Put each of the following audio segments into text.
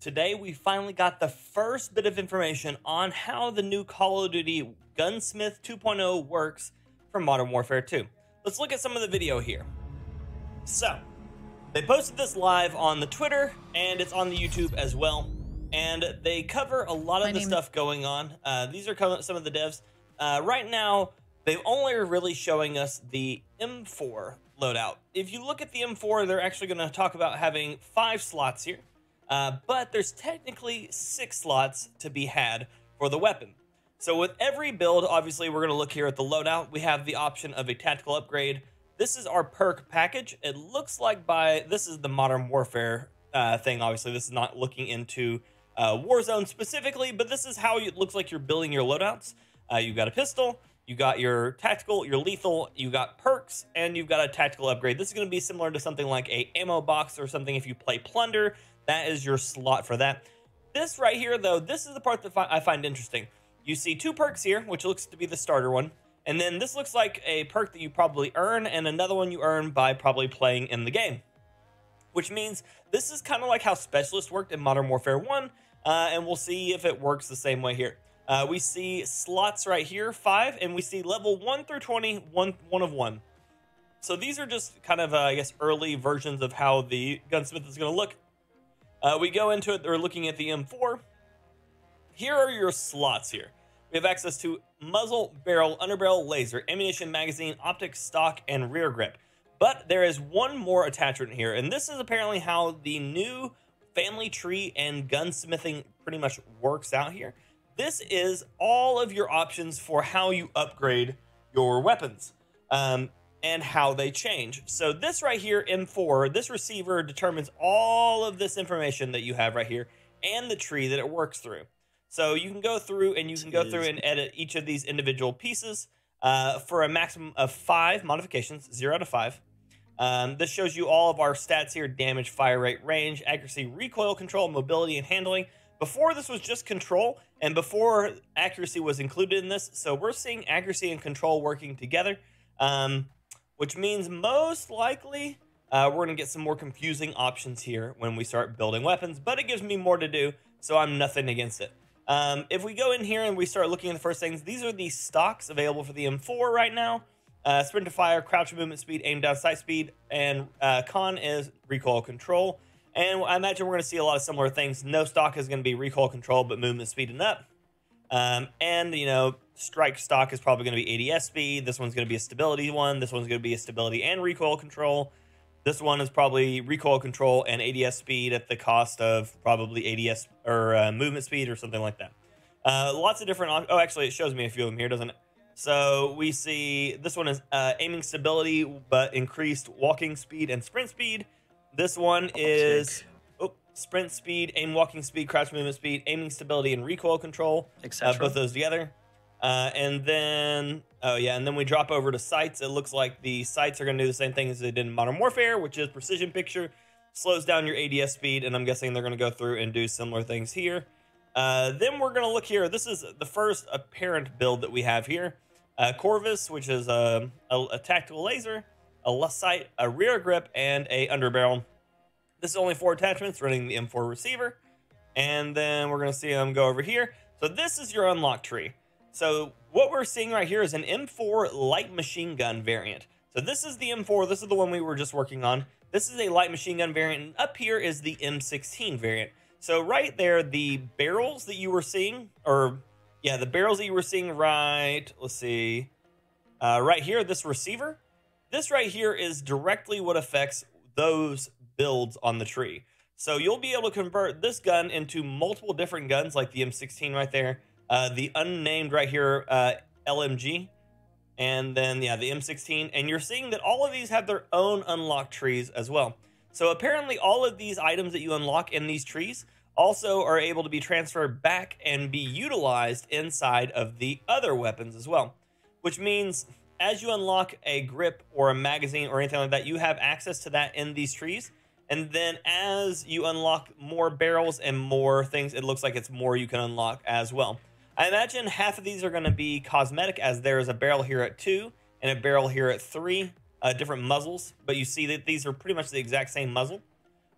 today we finally got the first bit of information on how the new Call of Duty Gunsmith 2.0 works for Modern Warfare 2. Let's look at some of the video here. So, they posted this live on the Twitter and it's on the YouTube as well. And they cover a lot of My the stuff going on. Uh, these are some of the devs. Uh, right now, they only are really showing us the M4 loadout. If you look at the M4, they're actually going to talk about having five slots here. Uh, but there's technically six slots to be had for the weapon. So with every build, obviously we're going to look here at the loadout. We have the option of a tactical upgrade. This is our perk package. It looks like by, this is the Modern Warfare uh, thing, obviously. This is not looking into uh, Warzone specifically, but this is how it looks like you're building your loadouts. Uh, you've got a pistol, you got your tactical, your lethal, you got perks, and you've got a tactical upgrade. This is going to be similar to something like a ammo box or something if you play Plunder. That is your slot for that. This right here, though, this is the part that I find interesting. You see two perks here, which looks to be the starter one. And then this looks like a perk that you probably earn, and another one you earn by probably playing in the game. Which means this is kind of like how Specialist worked in Modern Warfare 1, uh, and we'll see if it works the same way here. Uh, we see slots right here, five, and we see level one through 20, one, one of one. So these are just kind of, uh, I guess, early versions of how the gunsmith is going to look. Uh, we go into it, we're looking at the M4. Here are your slots here. We have access to muzzle, barrel, underbarrel, laser, ammunition, magazine, optic, stock, and rear grip. But there is one more attachment here, and this is apparently how the new family tree and gunsmithing pretty much works out here. This is all of your options for how you upgrade your weapons um, and how they change. So this right here, M4, this receiver determines all of this information that you have right here and the tree that it works through. So you can go through and you can go through and edit each of these individual pieces uh, for a maximum of five modifications, zero to five. Um, this shows you all of our stats here damage, fire rate, range, accuracy, recoil control, mobility, and handling. Before this was just control, and before accuracy was included in this, so we're seeing accuracy and control working together, um, which means most likely uh, we're going to get some more confusing options here when we start building weapons, but it gives me more to do, so I'm nothing against it. Um, if we go in here and we start looking at the first things, these are the stocks available for the M4 right now. Uh, sprint to fire, crouch movement speed, aim down sight speed, and uh, con is recoil control. And I imagine we're going to see a lot of similar things. No stock is going to be recoil control, but movement speed and up. Um, and, you know, strike stock is probably going to be ADS speed. This one's going to be a stability one. This one's going to be a stability and recoil control. This one is probably recoil control and ADS speed at the cost of probably ADS or uh, movement speed or something like that. Uh, lots of different. Oh, actually, it shows me a few of them here, doesn't it? So we see this one is uh, aiming stability, but increased walking speed and sprint speed. This one is oh, sprint speed, aim walking speed, crouch movement speed, aiming stability, and recoil control. Uh, both those together. Uh, and then, oh yeah, and then we drop over to sights. It looks like the sights are going to do the same thing as they did in Modern Warfare, which is precision picture, slows down your ADS speed, and I'm guessing they're going to go through and do similar things here. Uh, then we're going to look here. This is the first apparent build that we have here. Uh, Corvus, which is a, a, a tactical laser a sight, a rear grip, and a underbarrel. This is only four attachments running the M4 receiver. And then we're going to see them go over here. So this is your unlock tree. So what we're seeing right here is an M4 light machine gun variant. So this is the M4. This is the one we were just working on. This is a light machine gun variant. And up here is the M16 variant. So right there, the barrels that you were seeing, or yeah, the barrels that you were seeing right, let's see, uh, right here, this receiver, this right here is directly what affects those builds on the tree. So you'll be able to convert this gun into multiple different guns, like the M16 right there, uh, the unnamed right here uh, LMG, and then yeah, the M16. And you're seeing that all of these have their own unlock trees as well. So apparently, all of these items that you unlock in these trees also are able to be transferred back and be utilized inside of the other weapons as well, which means as you unlock a grip or a magazine or anything like that, you have access to that in these trees. And then as you unlock more barrels and more things, it looks like it's more you can unlock as well. I imagine half of these are going to be cosmetic, as there is a barrel here at two and a barrel here at three, uh, different muzzles. But you see that these are pretty much the exact same muzzle.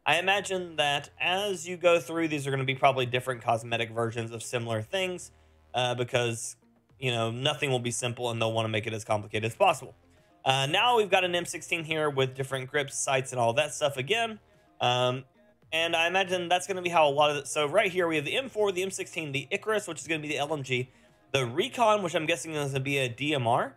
I imagine that as you go through, these are going to be probably different cosmetic versions of similar things uh, because, you know, nothing will be simple and they'll want to make it as complicated as possible. Uh, now we've got an M16 here with different grips, sights, and all that stuff again. Um, and I imagine that's going to be how a lot of it. So right here we have the M4, the M16, the Icarus, which is going to be the LMG, the Recon, which I'm guessing is going to be a DMR.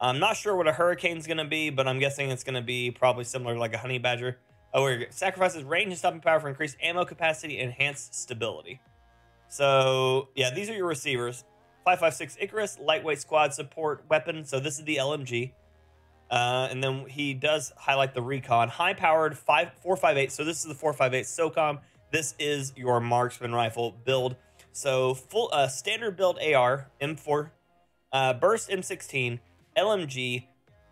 I'm not sure what a Hurricane is going to be, but I'm guessing it's going to be probably similar to like a Honey Badger. Oh, where sacrifices range and stopping power for increased ammo capacity, enhanced stability. So yeah, these are your receivers. 556 Icarus, lightweight squad support weapon. So this is the LMG. Uh, and then he does highlight the recon, high powered 5 458. So this is the 458 SOCOM. This is your marksman rifle build. So full uh, standard build AR M4, uh, burst M16, LMG,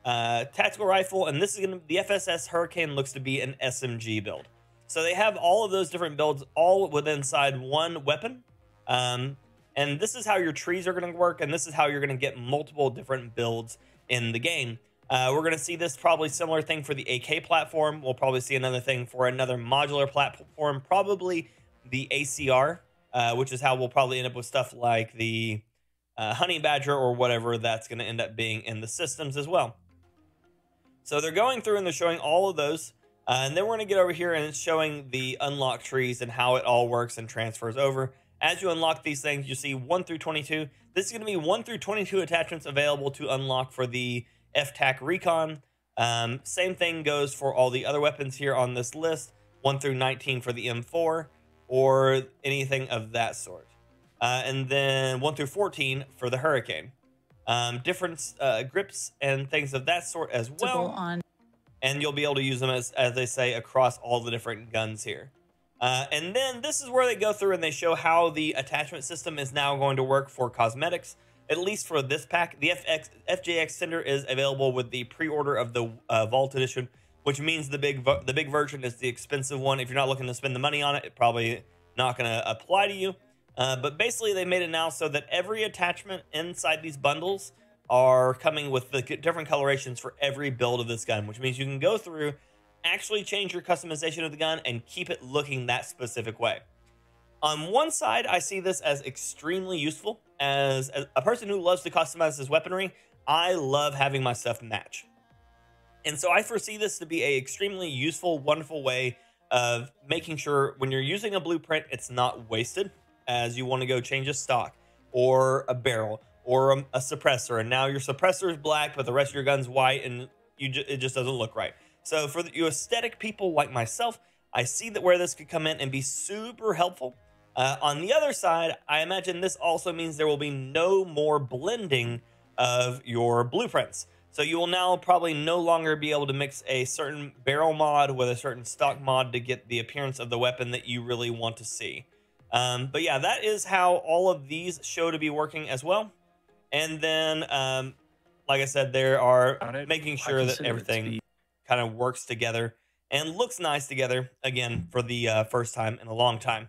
uh, tactical rifle, and this is going to the FSS Hurricane looks to be an SMG build. So they have all of those different builds all within inside one weapon. Um, and this is how your trees are going to work, and this is how you're going to get multiple different builds in the game. Uh, we're going to see this probably similar thing for the AK platform. We'll probably see another thing for another modular platform, probably the ACR, uh, which is how we'll probably end up with stuff like the uh, Honey Badger or whatever that's going to end up being in the systems as well. So they're going through and they're showing all of those. Uh, and then we're going to get over here and it's showing the unlock trees and how it all works and transfers over. As you unlock these things, you see 1 through 22. This is going to be 1 through 22 attachments available to unlock for the FTAC Recon. Um, same thing goes for all the other weapons here on this list 1 through 19 for the M4 or anything of that sort. Uh, and then 1 through 14 for the Hurricane. Um, different uh, grips and things of that sort as well. On. And you'll be able to use them as, as they say across all the different guns here. Uh, and then this is where they go through and they show how the attachment system is now going to work for cosmetics at least for this pack. The FX, FJ Extender is available with the pre-order of the uh, Vault Edition, which means the big the big version is the expensive one. If you're not looking to spend the money on it, it probably not going to apply to you. Uh, but basically, they made it now so that every attachment inside these bundles are coming with the different colorations for every build of this gun, which means you can go through, actually change your customization of the gun, and keep it looking that specific way. On one side, I see this as extremely useful. As, a person who loves to customize his weaponry, I love having my stuff match. And so I foresee this to be a extremely useful, wonderful way of making sure when you're using a blueprint, it's not wasted as you want to go change a stock or a barrel or a, a suppressor. And now your suppressor is black, but the rest of your gun's white and you ju- it just doesn't look right. So for the, you aesthetic people like myself, I see that where this could come in and be super helpful uh, on the other side, I imagine this also means there will be no more blending of your blueprints. So you will now probably no longer be able to mix a certain barrel mod with a certain stock mod to get the appearance of the weapon that you really want to see. Um, but yeah, that is how all of these show to be working as well. And then, um, like I said, there are making sure that everything kind of works together and looks nice together again for the uh, first time in a long time.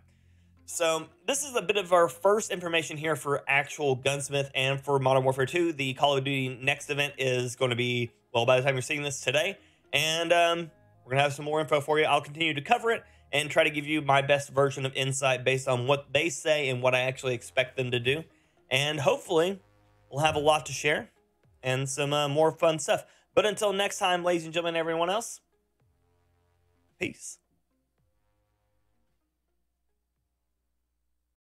So this is a bit of our first information here for actual Gunsmith and for Modern Warfare 2. The Call of Duty next event is going to be, well, by the time you're seeing this today. And um, we're going to have some more info for you. I'll continue to cover it and try to give you my best version of insight based on what they say and what I actually expect them to do. And hopefully, we'll have a lot to share and some uh, more fun stuff. But until next time, ladies and gentlemen, everyone else, peace.